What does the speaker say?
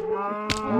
Ah.